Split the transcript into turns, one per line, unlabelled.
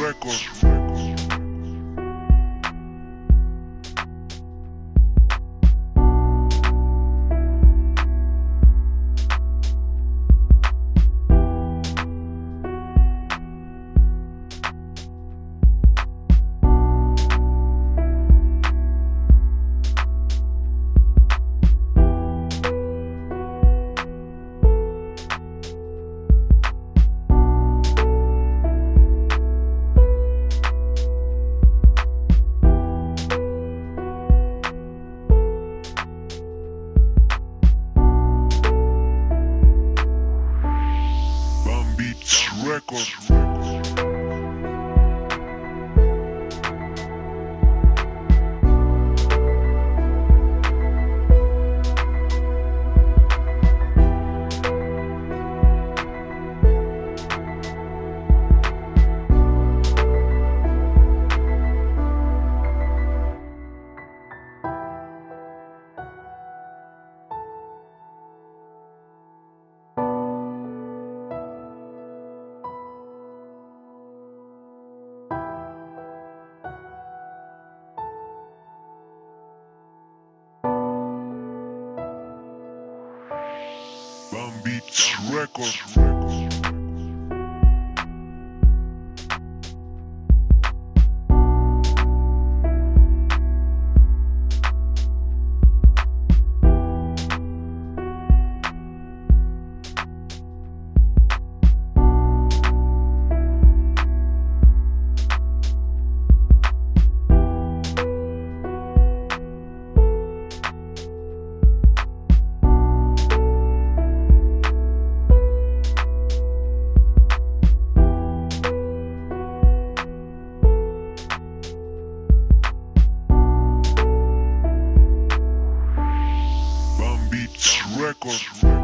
records. Records. Beats Records. Records.